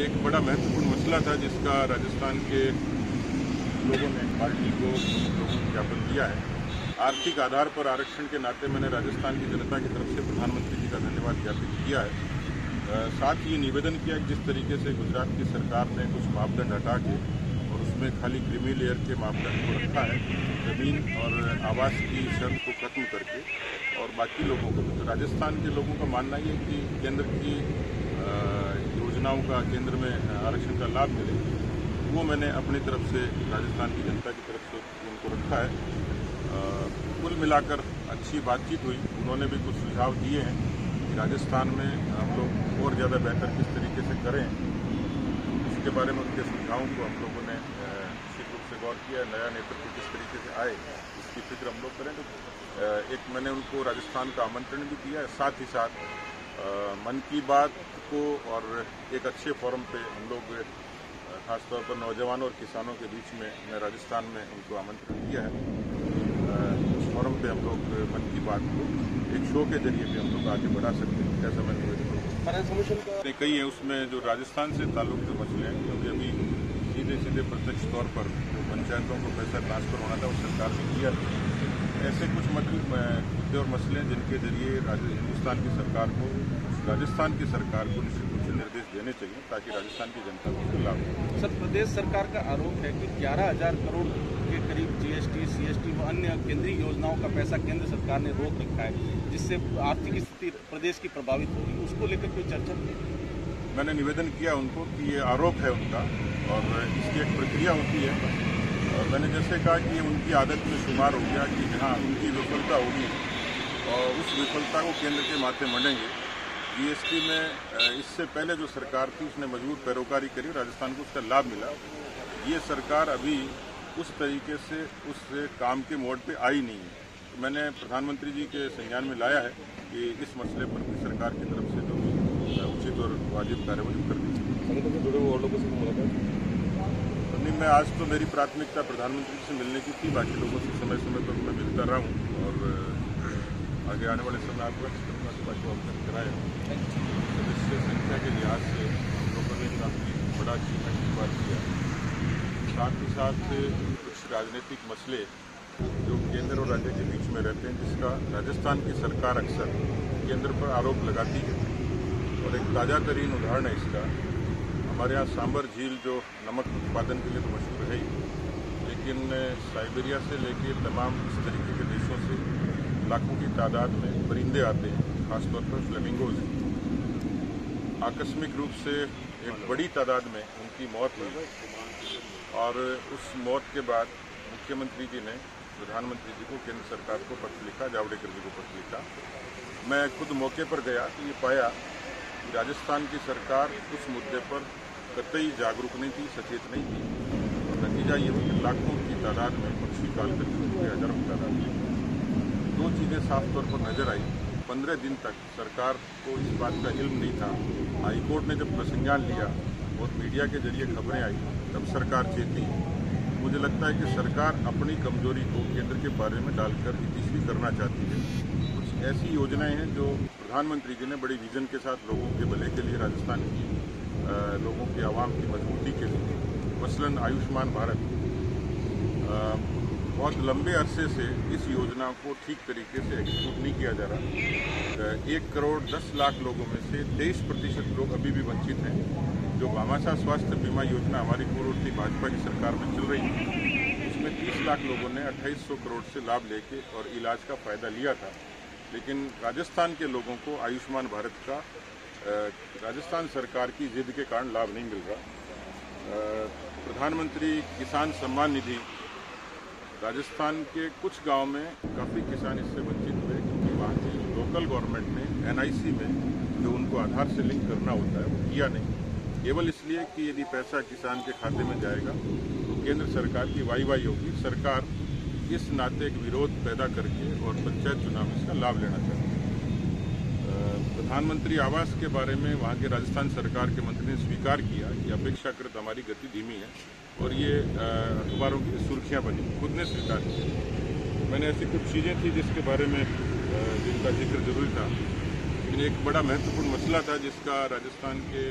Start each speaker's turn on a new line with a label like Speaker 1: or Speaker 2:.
Speaker 1: एक बड़ा महत्वपूर्ण मसला था जिसका राजस्थान के लोगों ने, पार्टी को, लोगों ज्ञापन दिया है। आर्थिक आधार पर आरक्षण के नाते मैंने राजस्थान की जनता की तरफ़ से प्रधानमंत्री जी का धन्यवाद ज्ञापित किया है। साथ ही निवेदन किया कि जिस तरीके से गुजरात की सरकार ने कुछ मापदंड हटा के और उसमें खाली क्रीमी लेयर के मापदंड को रखा है, ज़मीन और आवास की शर्त को खत्म करके और बाकी लोगों को तो राजस्थान के लोगों का मानना ये कि केंद्र की योजनाओं का केंद्र में आरक्षण का लाभ मिले, वो मैंने अपनी तरफ़ से, राजस्थान की जनता की तरफ़ से उनको रखा है। कुल मिलाकर अच्छी बातचीत हुई। उन्होंने भी कुछ सुझाव दिए हैं कि राजस्थान में हम लोग और ज़्यादा बेहतर किस तरीके से करें। इसके बारे में उनके सुझावों को हम लोगों ने निश्चित रूप से गौर किया। नया नेतृत्व किस तरीके से आए, इसकी फ़िक्र हम लोग करें तो एक मैंने उनको राजस्थान का आमंत्रण भी है। साथ ही साथ मन की बात को और एक अच्छे फोरम पे हम लोग खासतौर पर नौजवानों और किसानों के बीच में मैं राजस्थान में उनको आमंत्रण किया है। फोरम पे हम लोग मन की बात को एक शो के ज़रिए भी हम लोग आगे बढ़ा सकते हैं ऐसा मैं निवेदन कई है उसमें जो राजस्थान से ताल्लुक जो मसले हैं क्योंकि अभी सीधे सीधे प्रत्यक्ष तौर पर जो पंचायतों को पैसा ट्रांसफ़र होना था वो सरकार ने किया ऐसे कुछ मुद्दे और मसले जिनके ज़रिए हिंदुस्तान की सरकार को राजस्थान की सरकार को निश्चित रूप से निर्देश देने चाहिए ताकि राजस्थान की जनता को लाभ
Speaker 2: सर प्रदेश सरकार का आरोप है कि ग्यारह हज़ार करोड़ के करीब जीएसटी सीएसटी व अन्य केंद्रीय योजनाओं का पैसा केंद्र सरकार ने रोक रखा है जिससे आर्थिक स्थिति प्रदेश की प्रभावित होगी। उसको लेकर कोई चर्चा नहीं
Speaker 1: मैंने निवेदन किया उनको कि ये आरोप है उनका और इसकी एक प्रक्रिया होती है। और मैंने जैसे कहा कि उनकी आदत में शुमार हो गया कि जहाँ उनकी विफलता होगी। और उस विफलता को केंद्र के माथे मढ़ेंगे जीएसटी में इससे पहले जो सरकार थी, उसने मज़बूत पैरोकारी करी, राजस्थान को उसका लाभ मिला। ये सरकार अभी उस तरीके से, उस काम के मोड पे आई नहीं है। मैंने प्रधानमंत्री जी के संज्ञान में लाया है कि इस मसले पर भी सरकार की तरफ़ से जो उचित और वाजिब कार्रवाई कर दी जुड़े हुए और लोगों से नहीं, मैं आज तो मेरी प्राथमिकता प्रधानमंत्री से मिलने की थी। बाकी लोगों से समय समय पर मैं मिलता रहा हूँ और आगे आने वाले समय आपको करूँगा बाकी अवसर कराया। सदस्य संख्या के लिहाज से हम लोगों ने काफ़ी बड़ा अचीवमेंट की बात किया। साथ ही साथ कुछ राजनीतिक मसले जो केंद्र और राज्य के बीच में रहते हैं, जिसका राजस्थान की सरकार अक्सर केंद्र पर आरोप लगाती है। और एक ताज़ा तरीन उदाहरण है इसका। हमारे यहाँ सांबर झील जो नमक उत्पादन के लिए तो मशहूर है ही, लेकिन साइबेरिया से लेके तमाम इस तरीके के देशों से लाखों की तादाद में परिंदे आते हैं, खासतौर पर फ्लेमिंगोज। आकस्मिक रूप से एक बड़ी तादाद में उनकी मौत हुई और उस मौत के बाद मुख्यमंत्री जी ने, प्रधानमंत्री जी को, केंद्र सरकार को पत्र लिखा, जावड़ेकर जी को पत्र लिखा। मैं खुद मौके पर गया तो ये पाया राजस्थान की सरकार उस मुद्दे पर कतई जागरूक नहीं थी, सचेत नहीं थी। और नतीजा ये हुआ कि लाखों की तादाद में पक्षी काल हुए हज़ारों की तादाद में। दो चीज़ें साफ़ तौर पर नज़र आई। पंद्रह दिन तक सरकार को इस बात का इल्म नहीं था। हाईकोर्ट ने जब प्रसंज्ञान लिया और मीडिया के ज़रिए खबरें आई, तब सरकार चेती। मुझे लगता है कि सरकार अपनी कमज़ोरी को केंद्र के बारे में डालकर तीसरी करना चाहती है। कुछ ऐसी योजनाएँ हैं जो प्रधानमंत्री जी ने बड़ी विजन के साथ लोगों के भले के लिए राजस्थान की लोगों की आवाम की मजबूती के लिए, मसलन आयुष्मान भारत। बहुत लंबे अरसे से इस योजना को ठीक तरीके से एग्जीक्यूट नहीं किया जा रहा। एक करोड़ दस लाख लोगों में से तेईस प्रतिशत लोग अभी भी वंचित हैं, जो भामाशाह स्वास्थ्य बीमा योजना हमारी पूर्ववर्ती भाजपा की सरकार में चल रही है। उसमें 30 लाख लोगों ने 2800 करोड़ से लाभ लेके और इलाज का फ़ायदा लिया था। लेकिन राजस्थान के लोगों को आयुष्मान भारत का राजस्थान सरकार की जिद के कारण लाभ नहीं मिल रहा। प्रधानमंत्री किसान सम्मान निधि। राजस्थान के कुछ गाँव में काफ़ी किसान इससे वंचित हुए क्योंकि वहाँ की लोकल गवर्नमेंट ने एनआईसी में जो उनको आधार से लिंक करना होता है, वो किया नहीं। केवल इसलिए कि यदि पैसा किसान के खाते में जाएगा तो केंद्र सरकार की वाई वाई होगी। सरकार इस नाते एक विरोध पैदा करके और पंचायत चुनाव में इसका लाभ लेना चाहती प्रधानमंत्री आवास के बारे में वहाँ के राजस्थान सरकार के मंत्री ने स्वीकार किया कि अपेक्षाकृत हमारी गति धीमी है और ये अखबारों की सुर्खियाँ बनी खुद ने स्वीकार किया। मैंने ऐसी कुछ चीज़ें थी जिसके बारे में जिनका ज़िक्र ज़रूरी था। लेकिन एक बड़ा महत्वपूर्ण मसला था जिसका राजस्थान के